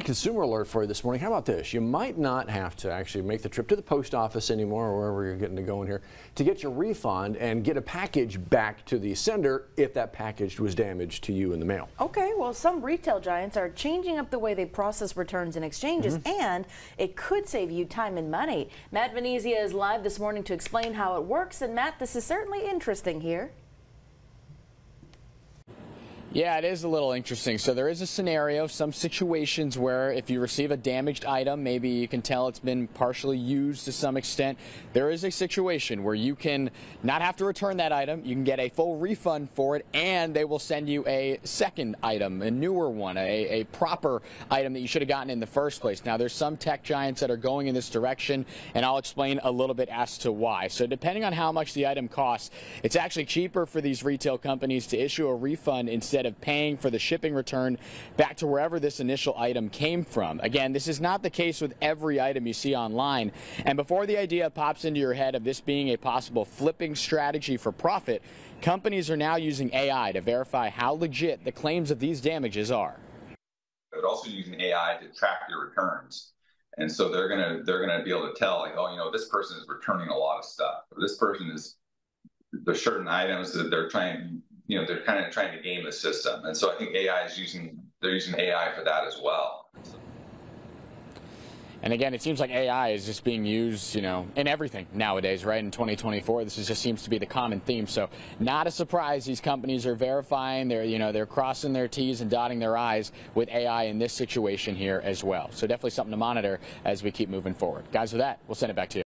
got a consumer alert for you this morning. How about this? You might not have to actually make the trip to the post office anymore or wherever you're getting to go in here to get your refund and get a package back to the sender if that package was damaged to you in the mail. Okay, well, some retail giants are changing up the way they process returns and exchanges, mm -hmm. and it could save you time and money. Matt Venezia is live this morning to explain how it works. And Matt, this is certainly interesting here. Yeah, it is a little interesting. So there is a scenario, some situations where if you receive a damaged item, maybe you can tell it's been partially used to some extent. There is a situation where you can not have to return that item. You can get a full refund for it, and they will send you a second item, a newer one, a, a proper item that you should have gotten in the first place. Now, there's some tech giants that are going in this direction, and I'll explain a little bit as to why. So depending on how much the item costs, it's actually cheaper for these retail companies to issue a refund instead instead of paying for the shipping return back to wherever this initial item came from. Again, this is not the case with every item you see online. And before the idea pops into your head of this being a possible flipping strategy for profit, companies are now using AI to verify how legit the claims of these damages are. But also using AI to track your returns. And so they're gonna they're gonna be able to tell like, oh, you know, this person is returning a lot of stuff. This person is there's certain items that they're trying you know they're kind of trying to game the system, and so I think AI is using they're using AI for that as well. And again, it seems like AI is just being used, you know, in everything nowadays, right? In 2024, this is, just seems to be the common theme. So, not a surprise. These companies are verifying, they're, you know, they're crossing their T's and dotting their I's with AI in this situation here as well. So, definitely something to monitor as we keep moving forward. Guys, with that, we'll send it back to you.